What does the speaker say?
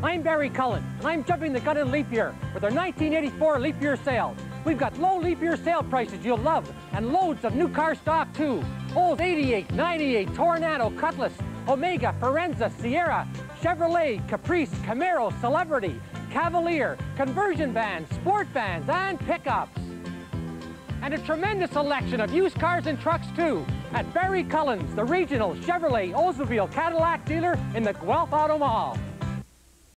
I'm Barry Cullen, and I'm jumping the gun in leap year with our 1984 leap year sale. We've got low leap year sale prices you'll love, and loads of new car stock too. Old 88, 98, Toronado, Cutlass, Omega, Firenza, Ciera, Chevrolet, Caprice, Camaro, Celebrity, Cavalier, conversion vans, sport vans, and pickups. And a tremendous selection of used cars and trucks too at Barry Cullen's, the regional Chevrolet Oldsmobile Cadillac dealer in the Guelph Auto Mall.